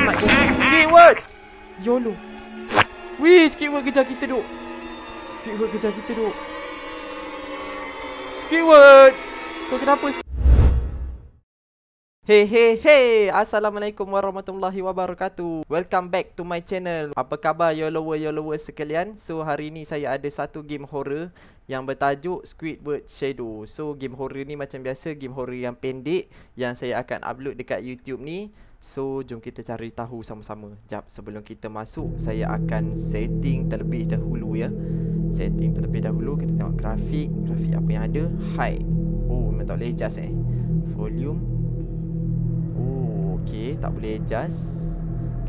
selamatkan Squidward YOLO. Wih Squidward kejar kita duk. Squidward kejar kita duk. Squidward Kau kenapa Squidward Hey hey hey. Assalamualaikum warahmatullahi wabarakatuh. Welcome back to my channel. Apa khabar YOLOWER YOLOWER sekalian? So hari ni saya ada satu game horror Yang bertajuk Squidward Shadow. So game horror ni macam biasa Game horror yang pendek Yang saya akan upload dekat YouTube ni So jom kita cari tahu sama-sama Jap sebelum kita masuk Saya akan setting terlebih dahulu ya Setting terlebih dahulu Kita tengok grafik Grafik apa yang ada Height Oh memang tak boleh adjust eh Volume Okey, tak boleh adjust.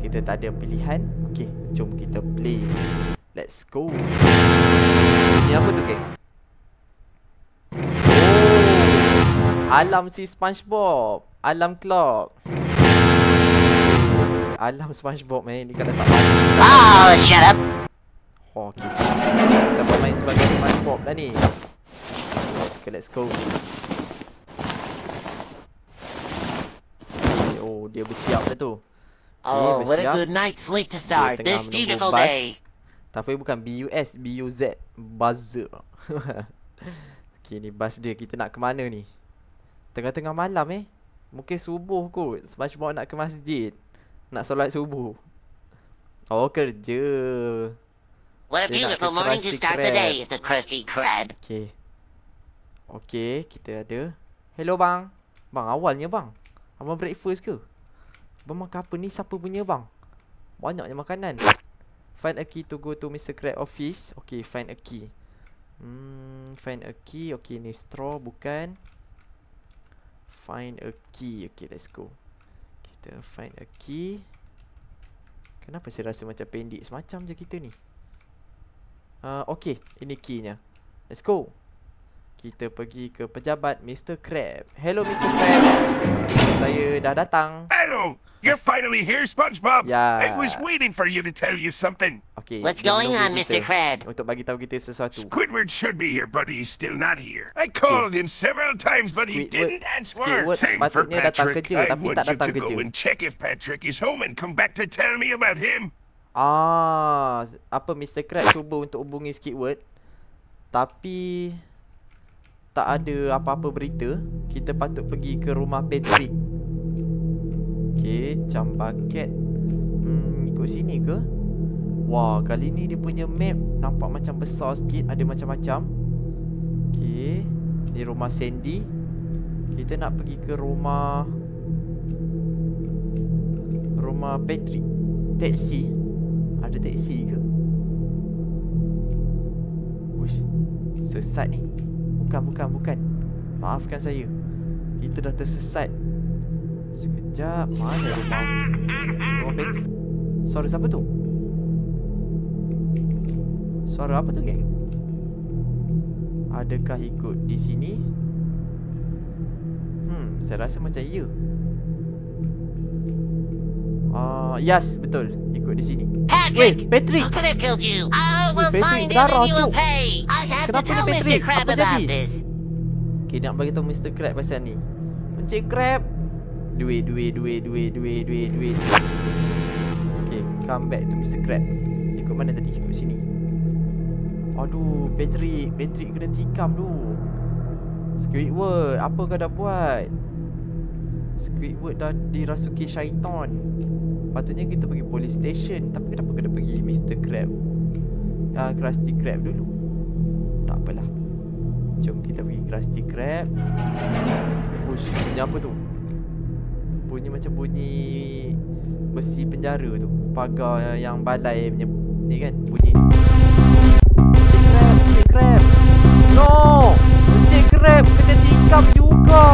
Kita tak ada pilihan. Okey, jom kita play. Let's go. Ni apa tu, geng? Oh, alam si SpongeBob. Alam clock. Alam SpongeBob main ni kalau tak main. Oh, shut up. Oh, okay. Kita bermain sebagai SpongeBob dah ni. Let's go, let's go. dia bersiap dah tu. Oh, what a good night's sleep to start this beautiful day. Tapi bukan BUS, BUZ, buzzer. okay, ni bus dia. Kita nak ke mana ni? Tengah-tengah malam eh. Mungkin subuh kot. SpongeBob nak ke masjid. Nak solat subuh. Oh, kerja. What a beautiful morning to start the day, the Krusty Krab. Okay. Okay, kita ada. Hello bang. Bang, awalnya bang. Abang breakfast ke? Bang makan apa ni? Siapa punya bang? Banyaknya makanan. Find a key to go to Mr. Crab office. Okay, find a key. Hmm, find a key. Okay, ni straw bukan. Find a key. Okay, let's go. Kita find a key. Kenapa saya rasa macam pendek semacam je kita ni? Uh, okay, ini keynya. Let's go. Kita pergi ke pejabat Mr. Crab. Hello Mr. Crab. Saya dah datang. Hello. You're finally here, SpongeBob. Yeah. I was waiting for you to tell you something. Okay. What's going on, Mr. Crab? Untuk bagi tahu kita sesuatu. Squidward should be here, but he's still not here. I called okay. him several times, but he didn't answer. Squidward Same for Patrick. Kerja, I want you to kerja. go and check if Patrick is home and come back to tell me about him. Ah, apa Mr. Crab cuba untuk hubungi Squidward, tapi tak ada apa-apa berita. Kita patut pergi ke rumah Patrick. Okay, jam paket Hmm, ikut sini ke? Wah, kali ni dia punya map Nampak macam besar sikit Ada macam-macam Okay Ni rumah Sandy Kita nak pergi ke rumah Rumah Patrick Taxi Ada taxi ke? Uish Sesat ni Bukan, bukan, bukan Maafkan saya Kita dah tersesat Sekejap Mana rumah Rumah Patrick Suara siapa tu? Suara apa tu geng? Adakah ikut di sini? Hmm, saya rasa macam ya Uh, yes, betul. Ikut di sini. Patrick! Wait, Patrick! Who could have killed you? I will Patrick, find him and you will pay! I have Kenapa to tell Mr. Crab Apa about jadi? this. Okay, nak bagi tahu Mr. Crab pasal ni. Encik Crab! Duit, duit, duit, duit, duit, duit, duit. Okay, come back to Mr. Crab. Ikut mana tadi? Ikut sini. Aduh, Patrick. Patrick kena tikam tu. Squidward, apa kau dah buat? Squidward dah dirasuki syaitan. Patutnya kita pergi police station. Tapi kenapa kena pergi Mr. Crab? Ah, uh, Krusty Crab dulu. Tak apalah. Jom kita pergi Krusty Crab. Push, punya apa tu? bunyi macam bunyi besi penjara tu pagar yang balai punya ni kan bunyi tu Encik Crab No Encik Crab kena tikam juga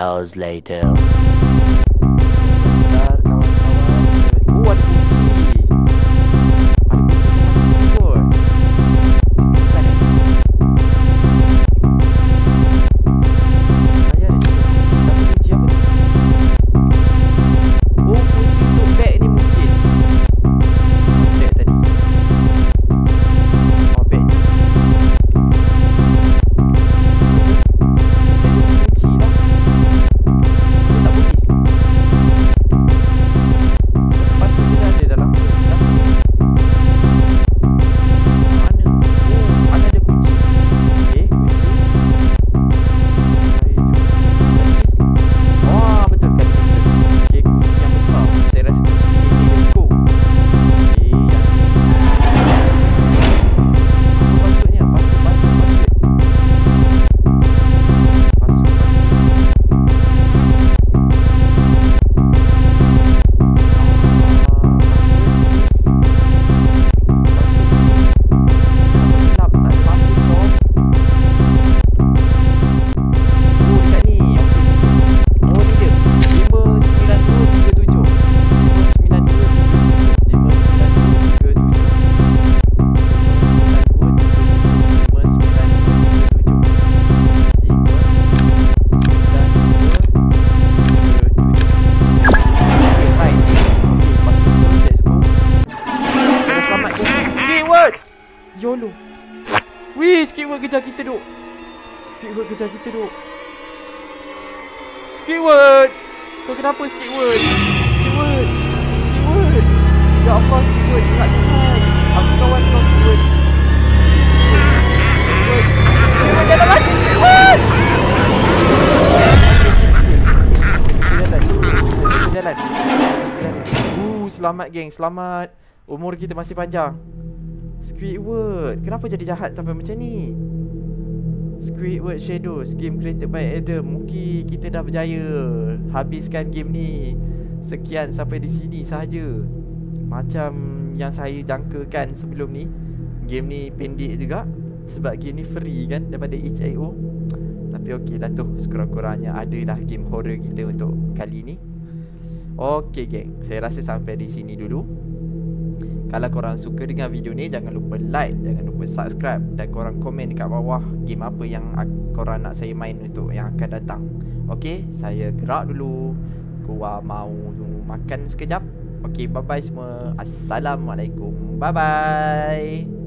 hours later. YOLO. Wih, Squidward kejar kita duk. Squidward kejar kita duk. Squidward! Kau kenapa Squidward? Squidward! Squidward! Ya Allah, Squidward. Tak Tuhan. Aku kawan kau, Squidward. Squidward. Jangan mati, Squidward! Jalan. Jalan. Uh, selamat geng, selamat. Umur kita masih panjang. Squidward, kenapa jadi jahat sampai macam ni? Squidward Shadows, game created by Adam. Mungkin kita dah berjaya habiskan game ni. Sekian sampai di sini sahaja. Macam yang saya jangkakan sebelum ni, game ni pendek juga sebab game ni free kan daripada itch.io. Tapi okey lah tu Sekurang-kurangnya adalah game horror kita untuk kali ni Okey geng Saya rasa sampai di sini dulu Kalau korang suka dengan video ni Jangan lupa like Jangan lupa subscribe Dan korang komen dekat bawah Game apa yang korang nak saya main untuk yang akan datang. Okey Saya gerak dulu. Gua mau makan sekejap. Okey bye bye semua. Assalamualaikum. Bye bye